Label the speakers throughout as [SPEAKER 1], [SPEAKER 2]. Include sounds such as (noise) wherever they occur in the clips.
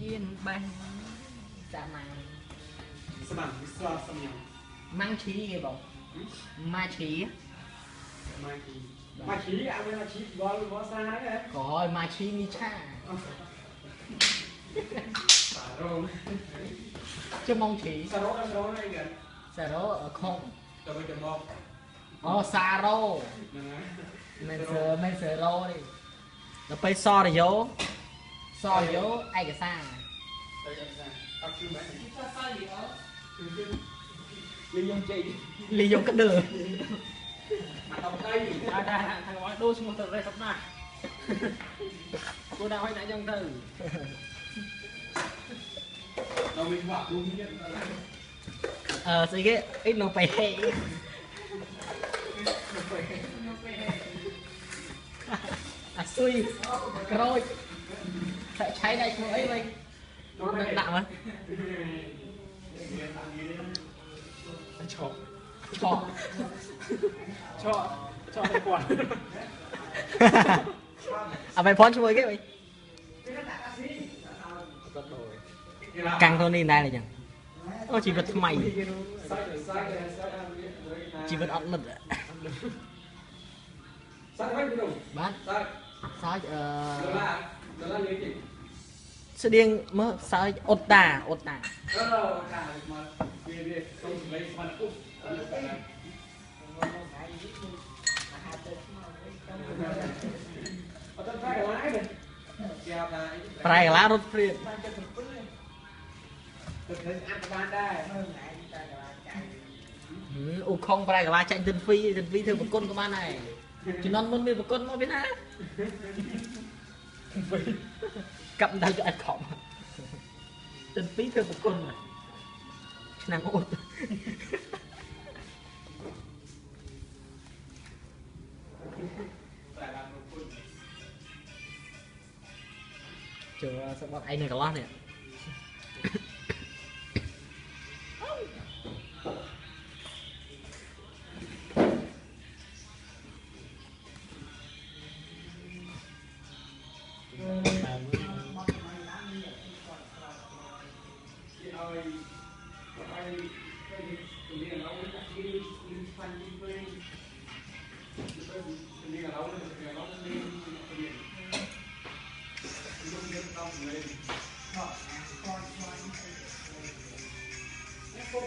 [SPEAKER 1] hiền bèn dạ
[SPEAKER 2] mà. Sao bằng cái sao sao nhỉ? Mang
[SPEAKER 1] trí gì bảo ma trí ma trí. Dạ.
[SPEAKER 2] Ma trí à ma trí bó bó xa đấy có ma trí mi
[SPEAKER 1] cha. Chứ mong trí. Sao đó đang
[SPEAKER 2] đó đây
[SPEAKER 1] kìa. Sao đó ở
[SPEAKER 2] không? Tao bây giờ mong Ồ, xa rô.
[SPEAKER 1] Mình sờ, mình sờ
[SPEAKER 2] rô đi. Nó phải so rồi
[SPEAKER 1] vô. សរ
[SPEAKER 2] យោ
[SPEAKER 1] ឯកសារឯកសារ
[SPEAKER 2] អត់គឺមិនថា
[SPEAKER 1] សរយោ
[SPEAKER 2] គឺយើងជ័យ
[SPEAKER 1] លីយកក្ដឺ
[SPEAKER 2] មកដល់ដី
[SPEAKER 3] អាចថាថាឲ្យដូរឈ្មោះទៅរេះសុខណាស់គួរដាក់ឲ្យដាក់យ៉ាងទៅ
[SPEAKER 2] ដល់វិញវាក់រួមទៀត
[SPEAKER 1] អឺស្អីគេអីនោះបែហេអាស៊ុយក្រូច cháy này không ấy mình nó đang nặng á chó chó chó chó cái
[SPEAKER 3] quạt. (laughs) À
[SPEAKER 1] mày phone
[SPEAKER 3] cho mày cái mày căng thôi nên
[SPEAKER 1] đây này chẳng ô chỉ vật mày. Chỉ vật ăn
[SPEAKER 3] mật bán sai ờ. រ
[SPEAKER 1] កាំងខ្លួននេះដែរអញ្ចឹងអូជីវិតថ្មី
[SPEAKER 2] sai sai sai
[SPEAKER 1] ជីវិតអត់មិត្ត
[SPEAKER 2] sai hết rồi
[SPEAKER 1] បាទ
[SPEAKER 2] sai
[SPEAKER 1] សើចអឺ
[SPEAKER 2] đó là đó là những gì
[SPEAKER 1] ស្តៀងមើលសើចអ៊ុតតាអ៊ុតតា
[SPEAKER 2] đó là cả mà về về không lấy mà úp ở trong tay cái lái này treo ra
[SPEAKER 1] ប្រែកន្លារត់ព្រាត
[SPEAKER 2] thực hiện ăn ban đây
[SPEAKER 1] អ៊ូខុងប្រែកន្លាចាញ់ទិនហ្វីទិនហ្វីធ្វើប្រគុណក៏បានដែរជំនាន់មុនមានប្រគុណមកវាណា កាប់ដៅក៏អត់ខំទិនហ្វីធ្វើប្រគុណឆ្នាំងអ៊ុត
[SPEAKER 2] tại làm một quân
[SPEAKER 1] ចូលសបាត់ឯងនៅកន្លោះនេះ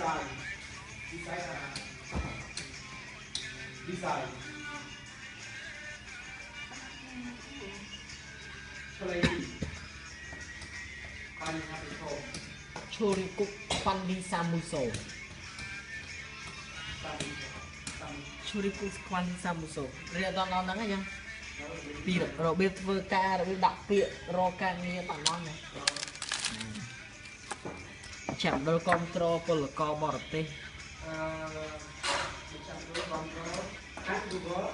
[SPEAKER 2] design design apa design play pan habiso churikuk pandi samuso churikuk pandi
[SPEAKER 1] samuso រៀនអត់ដល់ដល់ហ្នឹងអញ្ចឹងពីរបៀបធ្វើការរបៀបដាក់ពាក្យរកការងារដល់ដល់ហ្នឹង ដល់គ្រប់គ្រងពលករបរទេស
[SPEAKER 2] អឺចាំទៅបងប្អូនអាច Google